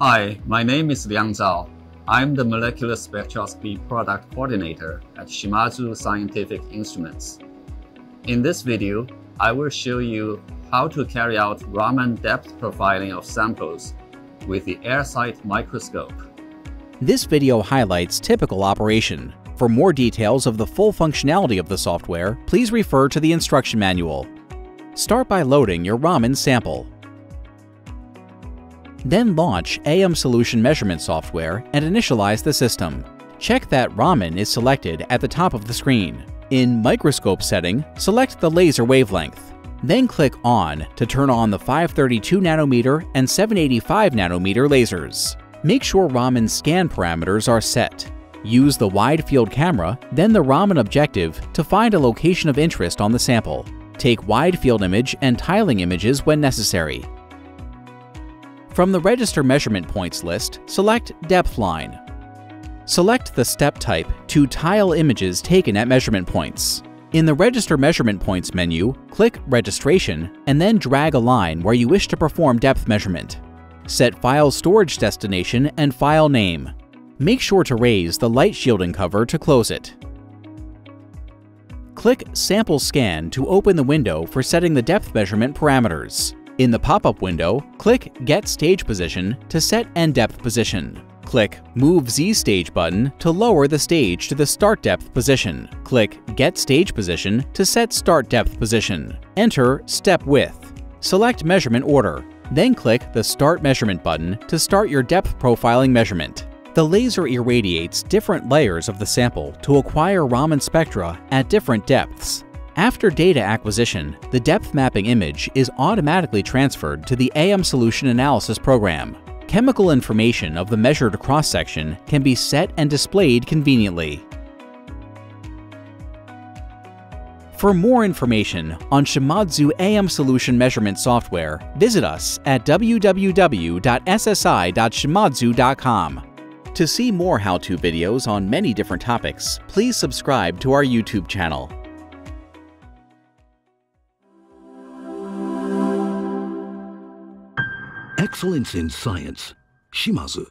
Hi, my name is Liang Zhao. I'm the Molecular Spectroscopy Product Coordinator at Shimadzu Scientific Instruments. In this video, I will show you how to carry out Raman depth profiling of samples with the AirSight microscope. This video highlights typical operation. For more details of the full functionality of the software, please refer to the instruction manual. Start by loading your Raman sample. Then launch AM Solution Measurement software and initialize the system. Check that Raman is selected at the top of the screen. In Microscope setting, select the laser wavelength. Then click On to turn on the 532 nanometer and 785 nanometer lasers. Make sure Raman scan parameters are set. Use the wide field camera, then the Raman objective to find a location of interest on the sample. Take wide field image and tiling images when necessary. From the Register Measurement Points list, select Depth Line. Select the step type to tile images taken at measurement points. In the Register Measurement Points menu, click Registration and then drag a line where you wish to perform depth measurement. Set file storage destination and file name. Make sure to raise the light shielding cover to close it. Click Sample Scan to open the window for setting the depth measurement parameters. In the pop-up window, click Get Stage Position to set end depth position. Click Move Z Stage button to lower the stage to the start depth position. Click Get Stage Position to set start depth position. Enter Step Width. Select Measurement Order. Then click the Start Measurement button to start your depth profiling measurement. The laser irradiates different layers of the sample to acquire Raman spectra at different depths. After data acquisition, the depth mapping image is automatically transferred to the AM Solution Analysis program. Chemical information of the measured cross-section can be set and displayed conveniently. For more information on Shimadzu AM Solution Measurement software, visit us at www.ssi.shimadzu.com. To see more how-to videos on many different topics, please subscribe to our YouTube channel. Excellence in science. Shimadzu.